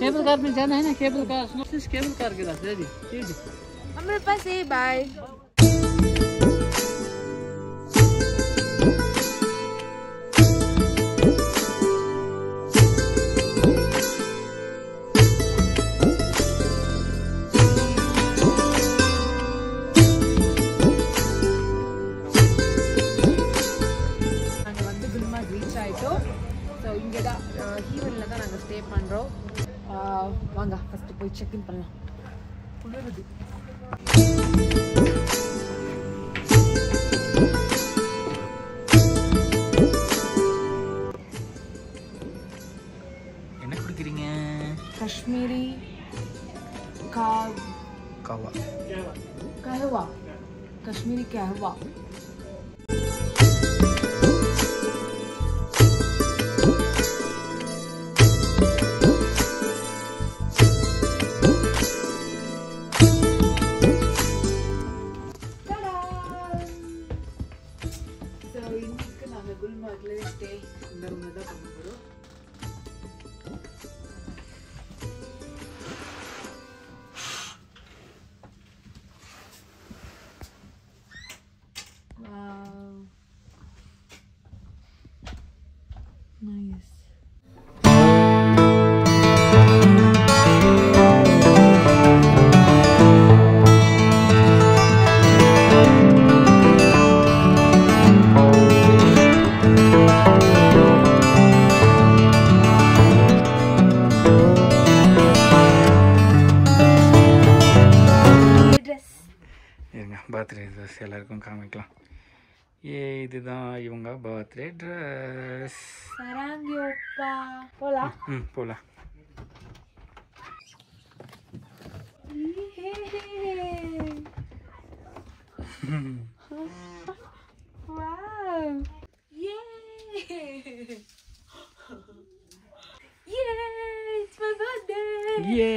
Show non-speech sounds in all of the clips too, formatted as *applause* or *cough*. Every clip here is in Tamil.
केबल कार में जाना है ना केबल कार केबल कार के जी हमारे पास है बाय ஒரு செக்இன் பண்ணலாம் என்ன குடிக்கிறீங்க காஷ்மீரி காவா காவா கஹவா காஷ்மீரி கஹவா எல்லாருக்கும் காமிக்கலாம் ஏ இதுதான் இவங்க birthday dress Sarangi oppa. Hola. ம் போகலாம் wow. Yay. Yay. It's my birthday. ஏ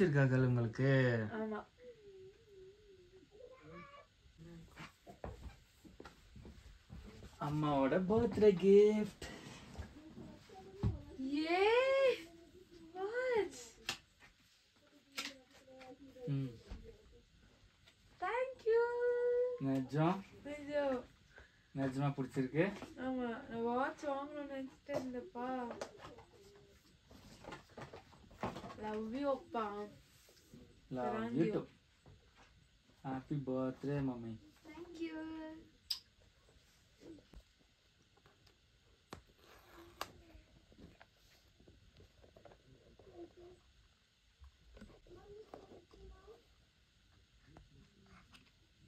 பிடிச்சிருக்கா கல் உங்களுக்கு. ஆமா. அம்மாவோட பர்த்டே கிஃப்ட் Yay. What? ம். Thank you. நிஜம். ஐயோ நிஜமா பிடிச்சிருக்கு. ஆமா நான் வாட்ச் வாங்கணும்னு நினைச்சிட்டு இருந்தப்பா లవ్ యూ అప్పా love you too happy birthday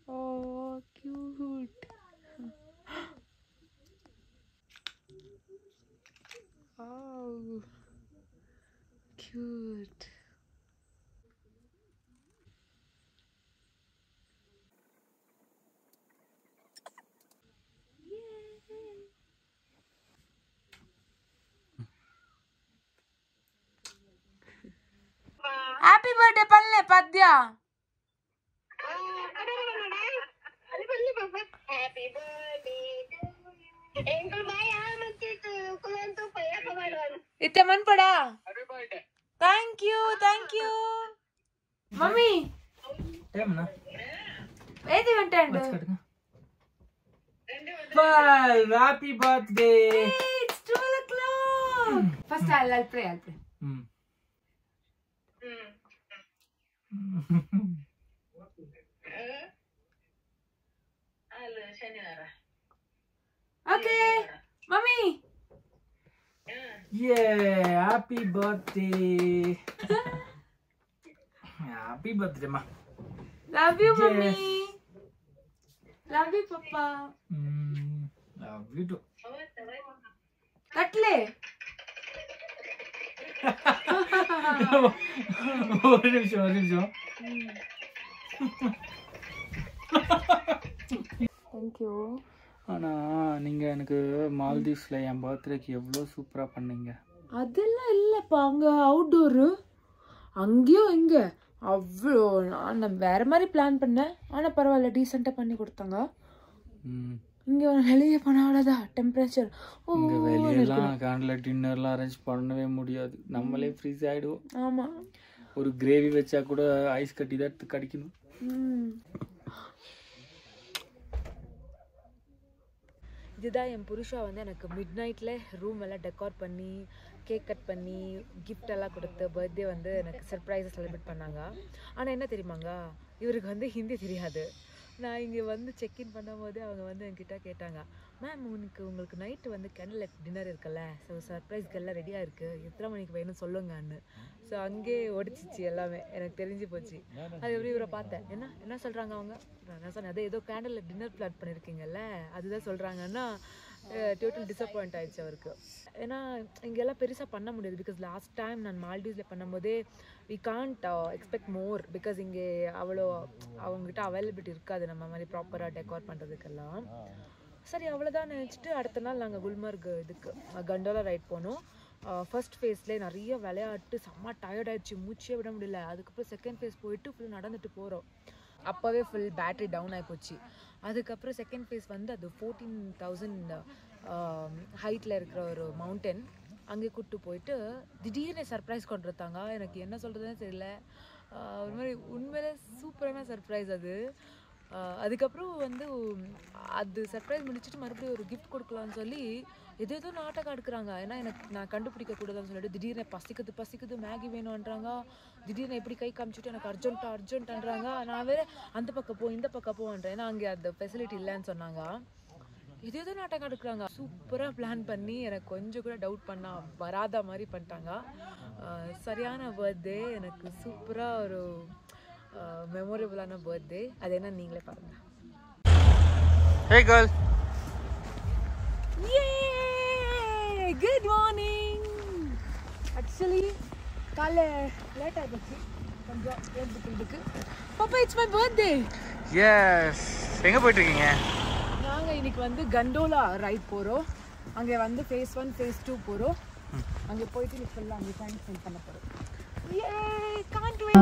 Oh, cute. oh. cute. Happy birthday పల్లె పద్య ఇట్లా మన్పడా thank you thank you mummy ఏమన్నా ఏది వింటాడు five happy birthday it's 12 o'clock first I I'll pray I'll pray Yeah, happy birthday. *laughs* happy birthday, ma. Love you, yes. mommy. Love you, papa. Mm, love you too. ಕಟ್ಲೆ ஒரு *laughs* hmm. *laughs* you. ஒரு நிமிஷம் தேங்க்யூ యూ ஆனா நீங்க எனக்கு மால்தீவ்ஸ்ல என் பர்த்டேக்கு எவ்வளோ சூப்பரா பண்ணீங்க? அதெல்லாம் இல்லைப்பா. அங்கே அவுட்டோரு அங்கேயும் இங்கே. அவ்வளோ நான் வேற மாதிரி பிளான் பண்ணேன். ஆனால் பரவாயில்ல. டீசெண்டாக பண்ணி கொடுத்தாங்க. இங்கே வெளியே போனால் அவ்வளோதான் டெம்பரேச்சர் ஓ வெளியெல்லாம் கேண்டில் டின்னர்லாம் அரேஞ்ச் பண்ணவே முடியாது. நம்மளே ஃப்ரீஸ் ஆயிடுவோம். ஆமாம் ஒரு கிரேவி வச்சா கூட ஐஸ் கட்டி தான் எடுத்து கடிக்கணும் இதுதான் என் புருஷா வந்து எனக்கு மிட் நைட்டில் ரூம் எல்லாம் டெக்கார் பண்ணி கேக் கட் பண்ணி கிஃப்ட் எல்லாம் கொடுத்து பர்த்டே வந்து எனக்கு சர்ப்ரைஸை செலிப்ரேட் பண்ணாங்க. ஆனால் என்ன தெரியுமாங்க? இவருக்கு வந்து ஹிந்தி தெரியாது. நான் இங்கே வந்து செக்இன் பண்ணும்போது அவங்க வந்து என்கிட்ட கேட்டாங்க மேம் உனக்கு உங்களுக்கு நைட்டு வந்து கேண்டில் டின்னர் இருக்குல்ல ஸோ சர்ப்ரைஸ்க்கு எல்லாம் ரெடியாக இருக்குது எத்தனை மணிக்கு வேணும் சொல்லுங்கன்னு. ஸோ அங்கேயே ஒடிச்சிச்சு எல்லாமே எனக்கு தெரிஞ்சு போச்சு. அது எப்படி இவரை பார்த்தேன்? என்ன என்ன சொல்கிறாங்க அவங்க? நான் சொன்னேன் அதே ஏதோ கேண்டில் டின்னர் பிளான் பண்ணியிருக்கீங்கல்ல அதுதான் சொல்கிறாங்கன்னா டோட்டல் டிசப்பாயிண்ட் ஆயிடுச்சு அவருக்கு. ஏன்னா இங்கெல்லாம் பெருசாக பண்ண முடியாது. பிகாஸ் லாஸ்ட் டைம் நான் மால்டீவ்ஸில் பண்ணும்போதே we can't expect more because இங்கே அவ்வளோ அவங்ககிட்ட அவைலபிலிட்டி இருக்காது நம்ம மாதிரி ப்ராப்பராக டெக்கார் பண்ணுறதுக்கெல்லாம் சரி அவ்வளோதான் நினச்சிட்டு அடுத்த நாள் நாங்கள் குல்மர்க் இதுக்கு கண்டோலா ரைட் போனோம். ஃபர்ஸ்ட் ஃபேஸ்லேயே நிறைய விளையாட்டு செம்ம டயர்ட் ஆயிடுச்சு. மூச்சே விட முடியல. அதுக்கப்புறம் செகண்ட் ஃபேஸ் போயிட்டு ஃபுல் நடந்துட்டு போகிறோம் அப்போவே ஃபுல் பேட்டரி டவுன் ஆகி போச்சு. அதுக்கப்புறம் செகண்ட் ஃபேஸ் வந்து அது ஃபோர்டீன் தௌசண்ட் ஹைட்டில் இருக்கிற ஒரு மவுண்டன் அங்கே கூப்பிட்டு போயிட்டு திடீர்னு சர்ப்ரைஸ் கொண்டிருந்தாங்க. எனக்கு என்ன சொல்கிறதுன்னு தெரியல. ஒரு மாதிரி உண்மையிலே சூப்பரான சர்ப்ரைஸ் அது. அதுக்கப்புறம் வந்து அது சர்ப்ரைஸ் முடிச்சுட்டு மறுபடியும் ஒரு கிஃப்ட் கொடுக்கலான்னு சொல்லி எது ஏதோ நாட்டகம் எடுக்கிறாங்க. ஏன்னா எனக்கு நான் கண்டுபிடிக்க கூடாதுன்னு சொல்லிட்டு திடீர்னு பசிக்குது பசிக்குது மேகி வேணும்ன்றாங்க. திடீர்னு எப்படி கை காமிச்சிட்டு எனக்கு அர்ஜென்ட்டா அர்ஜென்ட்ன்றாங்க. நான் வேற அந்த பக்கம் போ இந்த பக்கம் போன்றேன் ஏன்னா அங்கே அந்த ஃபெசிலிட்டி இல்லைன்னு சொன்னாங்க. இது ஏதோ நாட்டகம் எடுக்கிறாங்க. சூப்பராக பிளான் பண்ணி எனக்கு கொஞ்சம் கூட டவுட் பண்ணா வராத மாதிரி பண்ணிட்டாங்க. சரியான பர்த்டே எனக்கு சூப்பராக ஒரு மெமோரபிளான பர்த்டே அது என்ன நீங்களே பாருங்க. Hey girl good morning actually காலைல லேட் ஆகிடுச்சு கொஞ்சம் எழுந்துக்கிறதுக்கு பாப்பா இட்ஸ் மை பர்த்டே எஸ் எங்க போயிட்டு இருக்கீங்க நாங்கள் இன்னைக்கு வந்து கண்டோலா ரைட் போகிறோம் அங்கே வந்து ஃபேஸ் ஒன் ஃபேஸ் டூ போகிறோம் அங்கே போயிட்டு இன்னைக்கு ஃபுல்லாக அங்கே டைம் ஸ்பெண்ட் பண்ண போகிறோம் I can't wait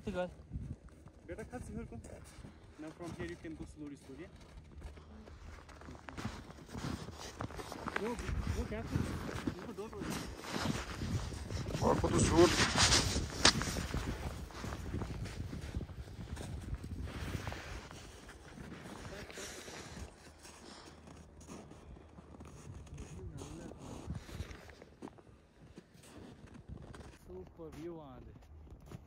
cut the girl. Beta, cut the girl. Now from here you can go slowly, slowly. Go, go careful. No, don't worry. Or put this road. Super view on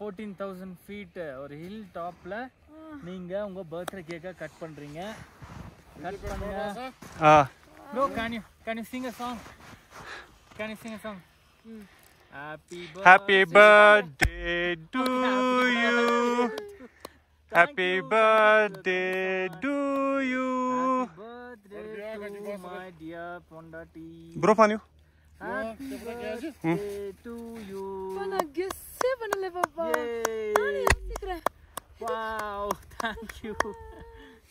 fourteen thousand feet ஒரு ஹில் டாப்ல நீங்க உங்க பர்த்டே கேக்க கட் பண்றீங்க கட் பண்ணுங்க हाँ Bro, can you can you sing a song? Can you sing a song? Happy birthday. Happy birthday to you. Happy birthday to you. Happy to my dear Pondati. Bro, Panyu. Happy birthday to you. அப்பா, நான் seven Liverpool. Yay. Wow, *laughs* thank you.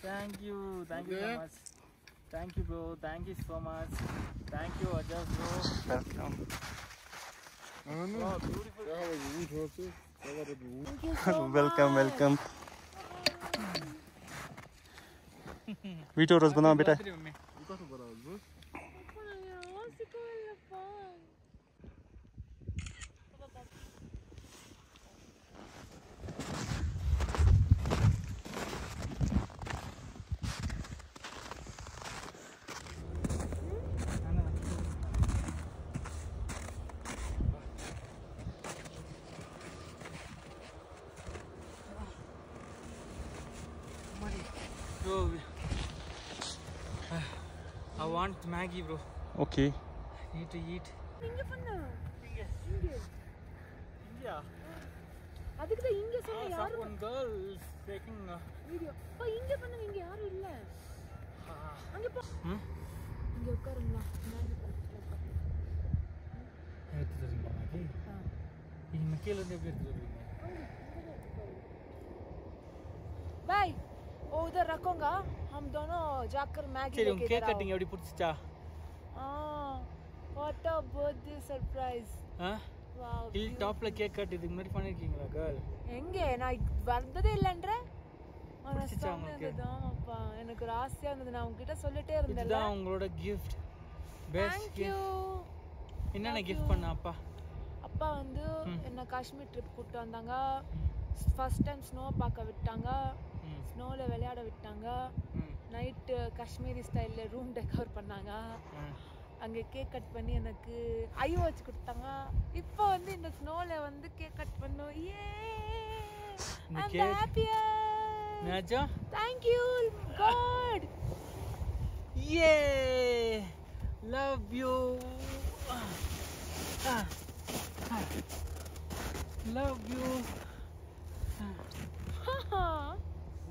thank you. Thank okay. you so much. Thank you bro. Thank you so much. Thank you Ajas bro. Welcome. Wow, beautiful. *laughs* So welcome, welcome. Video रोज बनाओ बेटा want Maggie, bro. Okay. Need to eat. இங்க பண்ணு Yeah. அதுக்கு தான் இங்க சொன்ன யாரும் someone girl is taking. Uh, video அப்பா இங்க பண்ணுங்க இங்க யாரும் இல்ல அங்க போ hmm? இங்க உட்காருங்களா எடுத்து தருவீங்களா Maggie? இங்க கீழே இருந்து எப்படி எடுத்து தருவீங்க भाई वो उधर रखूंगा हम दोनों जाकर मैगी சரி உங்க लेके கேக் इधर आओ கட்டிங் எப்படி பிடிச்சிச்சா हाँ what a birthday surprise ah wow hill டாப்ல கேக் கட் இதுக்கு முன்னாடி பண்ணிருக்கீங்களா கேர்ள் எங்க நான் வந்ததே இல்லைன்ற ஆனா பிடிச்சிச்சா செம்ம உங்களுக்கு? இருந்தது ஆமாப்பா எனக்கு ஒரு ஆசையா இருந்தது நான் உங்ககிட்ட சொல்லிட்டே இருந்தேன்ல இதுதான் உங்களோட gift best thank you gift என்னென்ன கிஃப்ட் பண்ண அப்பா அப்பா வந்து என்ன காஷ்மீர் ட்ரிப் கூப்பிட்டு வந்தாங்க ஃபர்ஸ்ட் டைம் ஸ்னோ பார்க்க விட்டாங்க ம் ஸ்னோவில் விளையாட விட்டாங்க. நைட்டு காஷ்மீரி ஸ்டைலில் ரூம் டெக்கோர் பண்ணாங்க. அங்கே கேக் கட் பண்ணி எனக்கு ஐ வச்சு கொடுத்தாங்க. இப்போ வந்து இந்த ஸ்னோவில் வந்து கேக் கட் பண்ணோம். ஏ you, God. I love you love you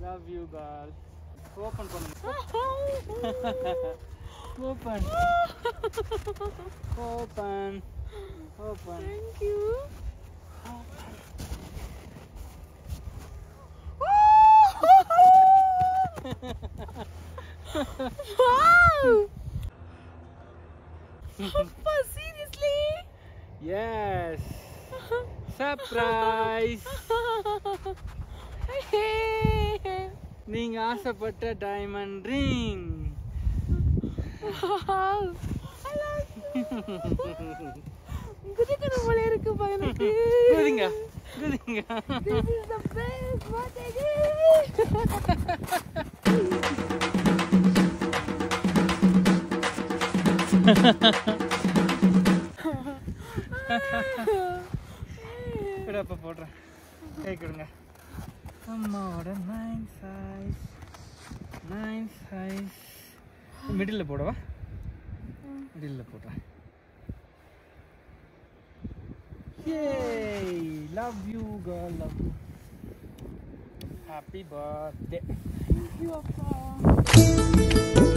love you call open பண்ணுங்க *laughs* ஓப்பன் *laughs* ஓப்பன் நீங்க ஆசைப்பட்ட diamond ring wow! I love you. குதிக்கணும் போல இருக்குப்பா எனக்கு குதிங்க குதிங்க This is the best birthday gift. விடப்ப போடுறேன் கை கொடுங்க அம்மாவோட nine size nine size middle போடவா மிடில் போடுறேன் Yay! Love you, girl. Love you. Happy birthday. Thank you, Appa.